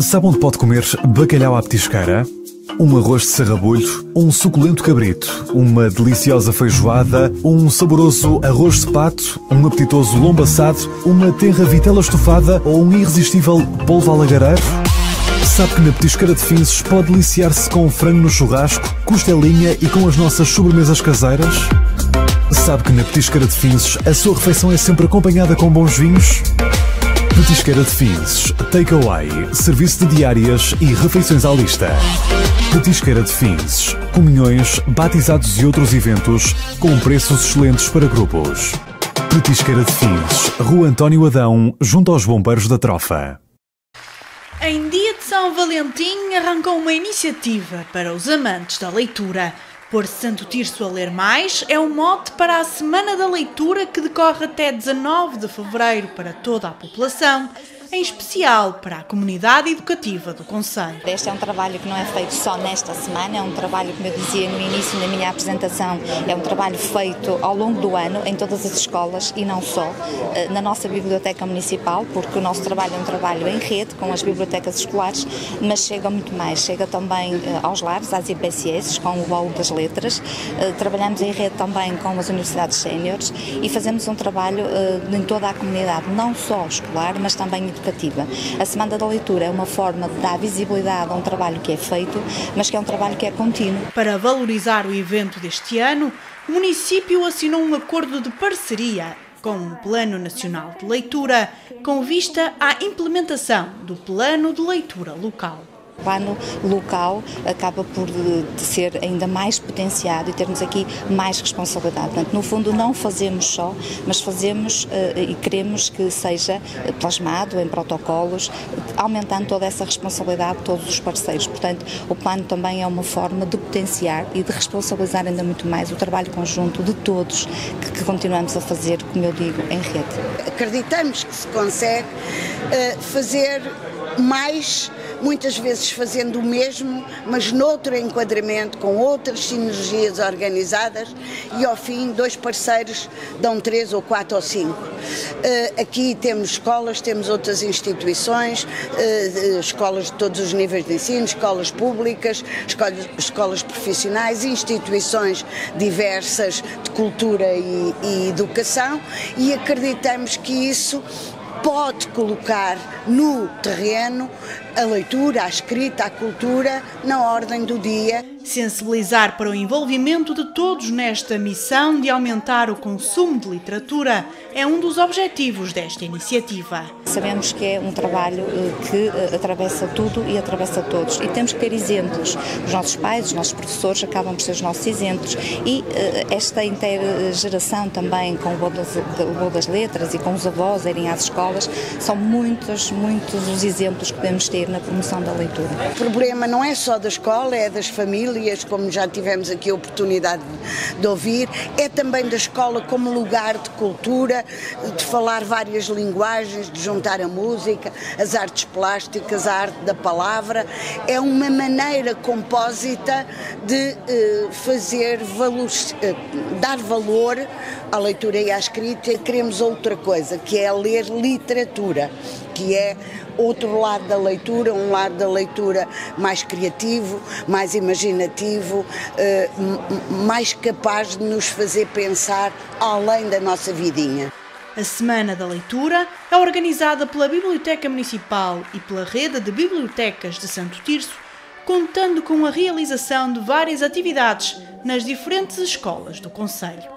Sabe onde pode comer bacalhau à petisqueira? Um arroz de sarrabulho, um suculento cabrito, uma deliciosa feijoada, um saboroso arroz de pato, um apetitoso lombo assado, uma tenra vitela estufada ou um irresistível polvo alagareiro? Sabe que na Petisqueira de Finses pode deliciar-se com frango no churrasco, costelinha e com as nossas sobremesas caseiras? Sabe que na Petisqueira de Finses a sua refeição é sempre acompanhada com bons vinhos? Petisqueira de Finses, takeaway, serviço de diárias e refeições à lista. Petisqueira de Finses, comunhões, batizados e outros eventos com preços excelentes para grupos. Petisqueira de Finses, Rua António Adão, junto aos Bombeiros da Trofa. Em dia de São Valentim arrancou uma iniciativa para os amantes da leitura. Por Santo Tirso a ler mais é um mote para a Semana da Leitura que decorre até 19 de fevereiro para toda a população em especial para a comunidade educativa do Conselho. Este é um trabalho que não é feito só nesta semana, é um trabalho, como eu dizia no início da minha apresentação, é um trabalho feito ao longo do ano em todas as escolas e não só, eh, na nossa Biblioteca Municipal, porque o nosso trabalho é um trabalho em rede com as bibliotecas escolares, mas chega muito mais, chega também eh, aos lares, às IPCS, com o baú das letras, eh, trabalhamos em rede também com as universidades séniores e fazemos um trabalho em toda a comunidade, não só escolar, mas também educativa A Semana da Leitura é uma forma de dar visibilidade a um trabalho que é feito, mas que é um trabalho que é contínuo. Para valorizar o evento deste ano, o município assinou um acordo de parceria com o Plano Nacional de Leitura, com vista à implementação do Plano de Leitura Local plano local acaba por eh, ser ainda mais potenciado e termos aqui mais responsabilidade. Portanto, no fundo, não fazemos só, mas fazemos uh, e queremos que seja plasmado em protocolos, aumentando toda essa responsabilidade de todos os parceiros. Portanto, o plano também é uma forma de potenciar e de responsabilizar ainda muito mais o trabalho conjunto de todos que, que continuamos a fazer, como eu digo, em rede. Acreditamos que se consegue uh, fazer mais muitas vezes fazendo o mesmo, mas noutro enquadramento, com outras sinergias organizadas e ao fim dois parceiros dão três ou quatro ou cinco. Uh, aqui temos escolas, temos outras instituições, uh, escolas de todos os níveis de ensino, escolas públicas, escolas, profissionais, instituições diversas de cultura e educação e acreditamos que isso pode colocar no terreno a leitura, a escrita, a cultura na ordem do dia sensibilizar para o envolvimento de todos nesta missão de aumentar o consumo de literatura é um dos objetivos desta iniciativa. Sabemos que é um trabalho eh, que eh, atravessa tudo e atravessa todos e temos que ter exemplos. Os nossos pais, os nossos professores acabam por ser os nossos exemplos e eh, esta intergeração também com o voo das letras e com os avós irem às escolas são muitos, muitos os exemplos que podemos ter na promoção da leitura. O problema não é só da escola, é das famílias famílias, como já tivemos aqui a oportunidade de ouvir, é também da escola como lugar de cultura, de falar várias linguagens, de juntar a música, as artes plásticas, a arte da palavra. É uma maneira compósita de eh, fazer valor, eh, dar valor à leitura e à escrita. Queremos outra coisa, que é ler literatura, que é outro lado da leitura, um lado da leitura mais criativo, mais imaginativo, eh, mais capaz de nos fazer pensar além da nossa vidinha. A Semana da Leitura é organizada pela Biblioteca Municipal e pela Rede de Bibliotecas de Santo Tirso, contando com a realização de várias atividades nas diferentes escolas do Conselho.